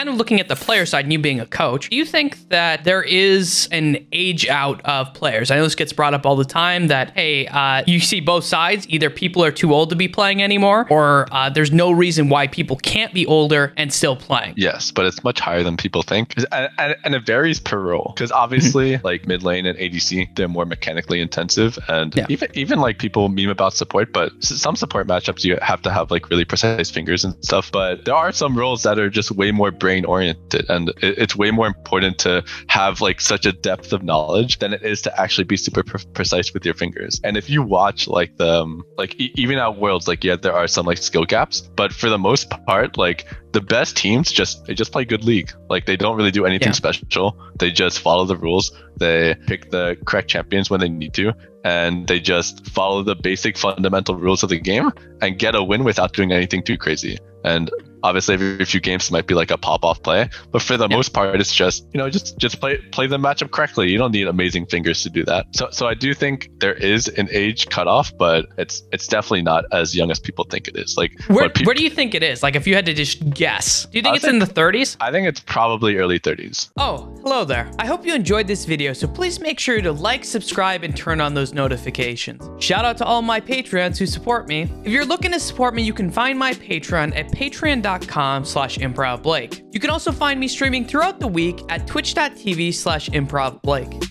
kind of looking at the player side and you being a coach, do you think that there is an age out of players? I know this gets brought up all the time that, hey, uh, you see both sides. Either people are too old to be playing anymore, or uh, there's no reason why people can't be older and still playing. Yes, but it's much higher than people think. And, and, and it varies per role. Because obviously, like mid lane and ADC, they're more mechanically intensive. And Yeah. even even like people meme about support, but some support matchups you have to have like really precise fingers and stuff. But there are some roles that are just way more brain oriented, and it, it's way more important to have like such a depth of knowledge than it is to actually be super pre- precise with your fingers. And if you watch like the um, like e- even at worlds, like yeah, there are some like skill gaps, but for the most part, like the best teams just they just play good league. Like they don't really do anything Yeah. special. They just follow the rules. They pick the correct champions when they need to, and they just follow the basic fundamental rules of the game and get a win without doing anything too crazy. And obviously, every few games might be like a pop-off play, but for the Yeah. most part, it's just you know just just play play the matchup correctly. You don't need amazing fingers to do that. So so I do think there is an age cutoff, but it's it's definitely not as young as people think it is. Like Where, where do you think it is? Like, if you had to just guess, do you think I it's in the 30s? I think it's probably early 30s. Oh, hello there. I hope you enjoyed this video, so please make sure to like, subscribe, and turn on those notifications. Shout out to all my Patreons who support me. If you're looking to support me, you can find my Patreon at patreon.com slash improvblake. You can also find me streaming throughout the week at twitch.tv slash improvblake.